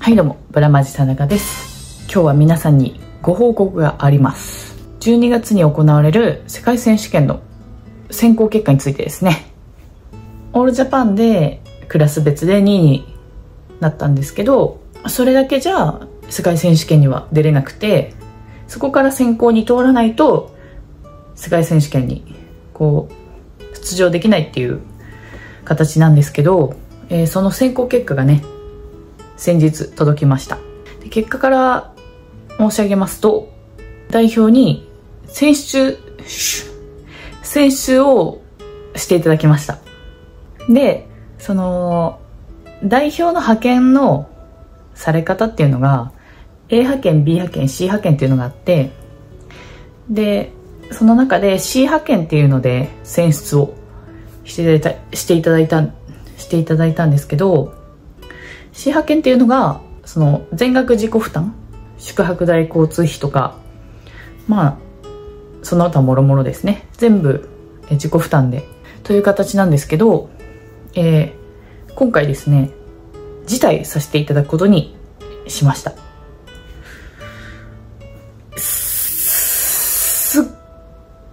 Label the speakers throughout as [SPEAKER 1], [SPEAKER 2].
[SPEAKER 1] はいどうも、ブラマジ田中です。今日は皆さんにご報告があります。12月に行われる世界選手権の選考結果についてですね。オールジャパンでクラス別で2位になったんですけど、それだけじゃ世界選手権には出れなくて、そこから選考に通らないと世界選手権にこう出場できないっていう形なんですけど、えー、その選考結果がね先日届きました。で結果から申し上げますと代表に選出選出をしていただきました。でその代表の派遣のされ方っていうのが A 派遣 B 派遣 C 派遣っていうのがあってでその中で C 派遣っていうので選出をしていただいたしていただいたしていただいたんですけど C 派遣っていうのがその全額自己負担宿泊代交通費とかまあその他もろもろですね。全部自己負担でという形なんですけど、えー、今回ですね辞退させていただくことにしました。すっ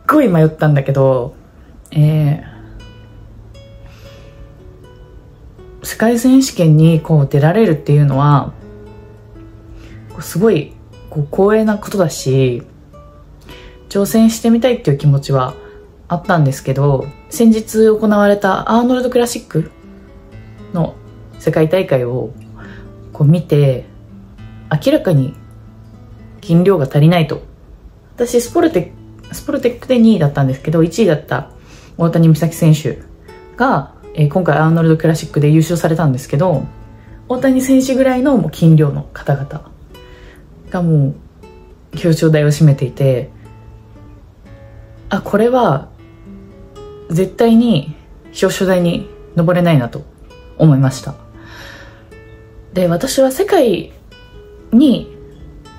[SPEAKER 1] ごい迷ったんだけどえー世界選手権にこう出られるっていうのはすごいこう光栄なことだし挑戦してみたいっていう気持ちはあったんですけど先日行われたアーノルドクラシックの世界大会をこう見て明らかに筋量が足りないと。私スポルテスポルテックで2位だったんですけど1位だった大谷美咲選手がえ、今回アーノルドクラシックで優勝されたんですけど大谷選手ぐらいのもう筋量の方々がもう表彰台を占めていてあこれは絶対に表彰台に登れないなと思いました。で私は世界に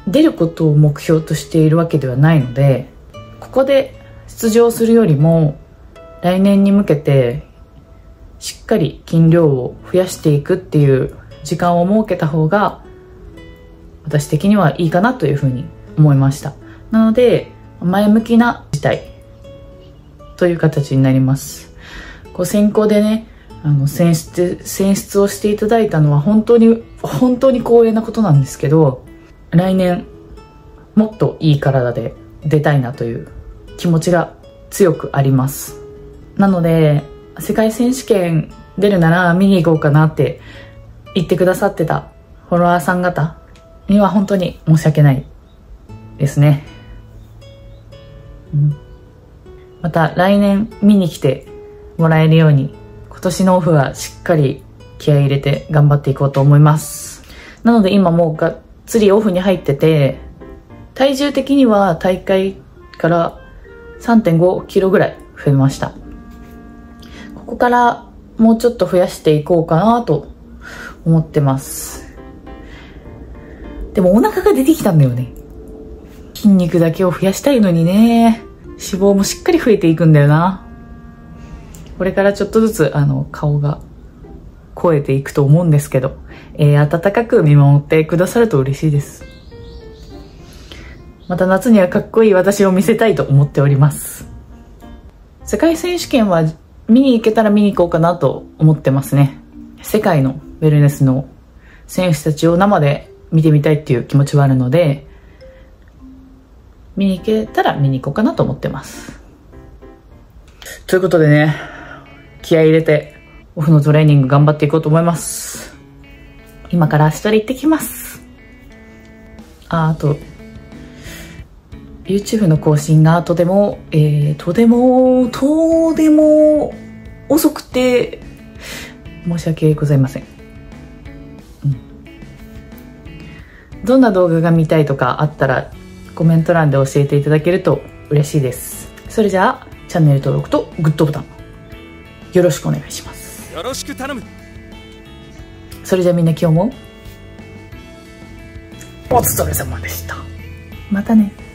[SPEAKER 1] 出ることを目標としているわけではないのでここで出場するよりも来年に向けてしっかり筋量を増やしていくっていう時間を設けた方が私的にはいいかなというふうに思いました。なので前向きな事態という形になります。こう選考でねあの選出選出をしていただいたのは本当に本当に光栄なことなんですけど来年もっといい体で出たいなという気持ちが強くあります。なので世界選手権出るなら見に行こうかなって言ってくださってたフォロワーさん方には本当に申し訳ないですね。うん、また来年見に来てもらえるように今年のオフはしっかり気合い入れて頑張っていこうと思います。なので今もうがっつりオフに入ってて体重的には大会から3.5キロぐらい増えました。ここからもうちょっと増やしていこうかなと思ってます。でもお腹が出てきたんだよね。筋肉だけを増やしたいのにね。脂肪もしっかり増えていくんだよな。これからちょっとずつあの顔が超えていくと思うんですけど、えー、温かく見守ってくださると嬉しいです。また夏にはかっこいい私を見せたいと思っております。世界選手権は見に行けたら見に行こうかなと思ってますね。世界のウェルネスの選手たちを生で見てみたいっていう気持ちはあるので、見に行けたら見に行こうかなと思ってます。ということでね、気合い入れてオフのトレーニング頑張っていこうと思います。今から明日で行ってきます。あ、あと、YouTube の更新がとても、えー、とても、とても遅くて申し訳ございません。うん、どんな動画が見たいとかあったらコメント欄で教えていただけると嬉しいです。それじゃあ、チャンネル登録とグッドボタンよろしくお願いします。よろしく頼むそれじゃあみんな今日もお疲れ様でした。またね。